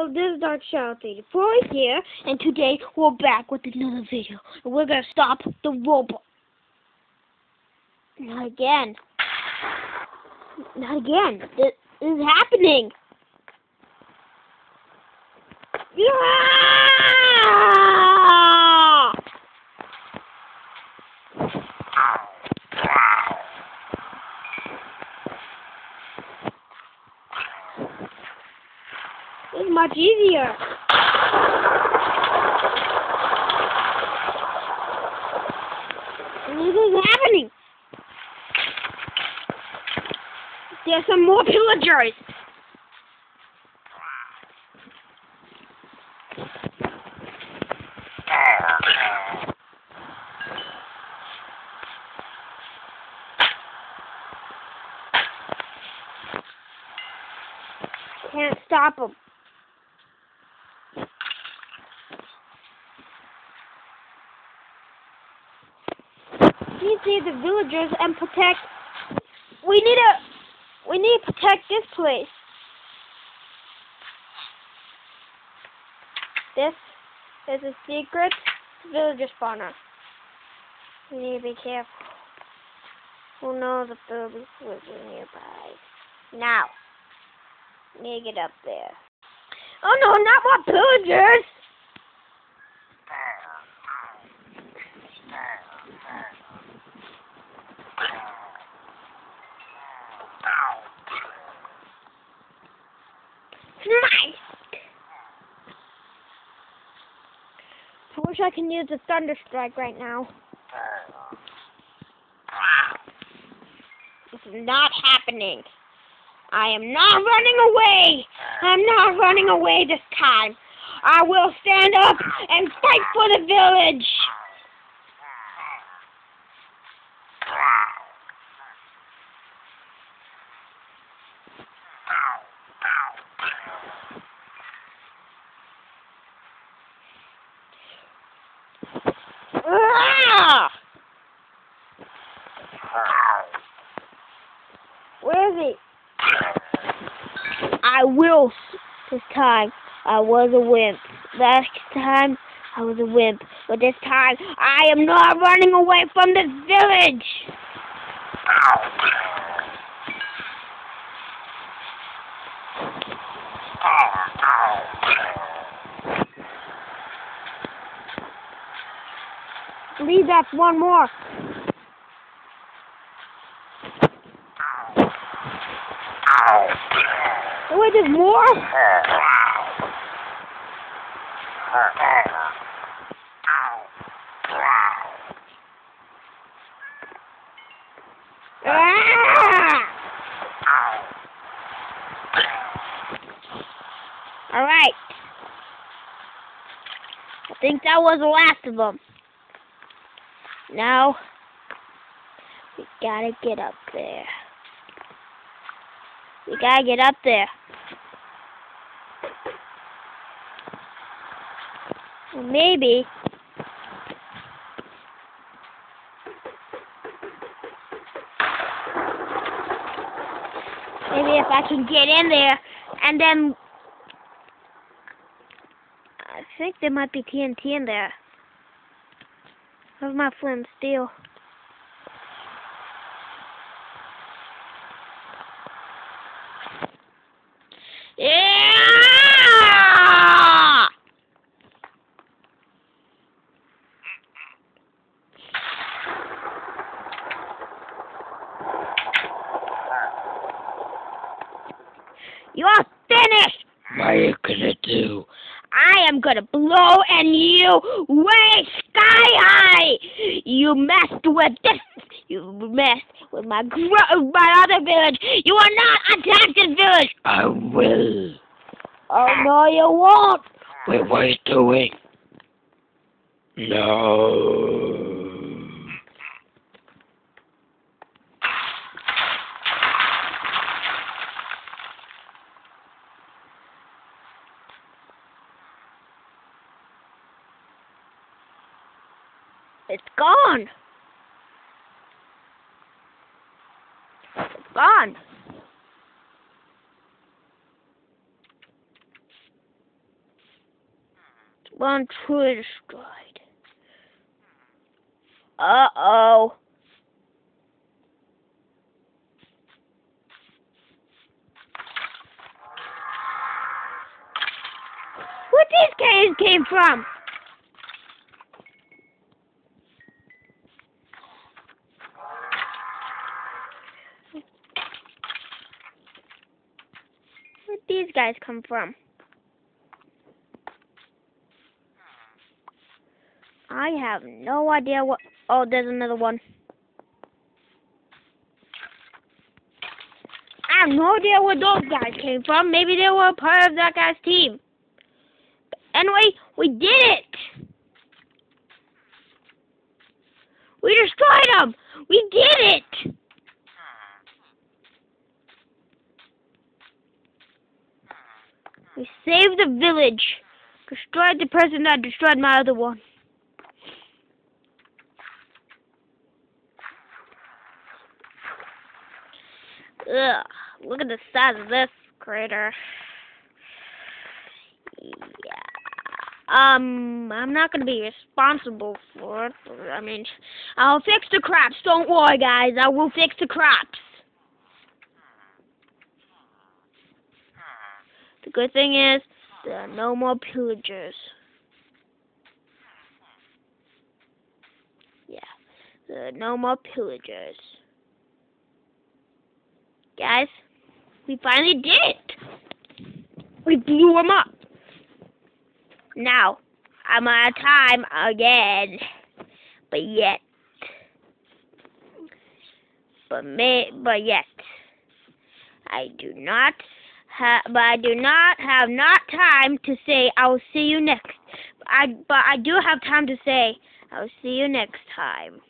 Well, this is Dark Shadow 34 here, and today we're back with another video. We're gonna stop the robot. Not again. Not again. This, this is happening. Yeah! It's much easier. This is happening. There's some more pillagers. Can't stop them. Save the villagers and protect. We need to. We need to protect this place. This is a secret villager spawner. We need to be careful. Who knows if there'll be villagers nearby? Now. Need to get up there. Oh no, not more pillagers! I wish I can use a thunder strike right now. This is not happening. I am not running away. I'm not running away this time. I will stand up and fight for the village. Where is he? I will this time. I was a wimp. Last time I was a wimp, but this time I am not running away from this village. I that's one more. Oh, wait, there's more? Ah! All right. I think that was the last of them. Now, we gotta get up there. We gotta get up there. Maybe. Maybe if I can get in there and then. I think there might be TNT in there. Where's my flint steel? Yeah! You're finished! What are you gonna do? I am gonna blow and you way sky high! You messed with this. You messed with my gro- my other village. You are not attack this village. I will. Oh no, you won't. Wait, what are you doing? No. It's gone. It's gone. One truly destroyed. Uh oh. Where these guys came from? Where'd these guys come from? I have no idea what. Oh, there's another one. I have no idea where those guys came from. Maybe they were part of that guy's team. But anyway, we did it! We destroyed them! We did it! We saved the village. Destroyed the person that destroyed my other one. Ugh, look at the size of this crater. Yeah. Um, I'm not gonna be responsible for it. I mean, I'll fix the crops. Don't worry, guys. I will fix the crops. The good thing is, there are no more pillagers. Yeah, there are no more pillagers. Guys, we finally did it! We blew them up! Now, I'm out of time again. But yet. But may, but yet. I do not ha but I do not have not time to say I will see you next. I but I do have time to say I will see you next time.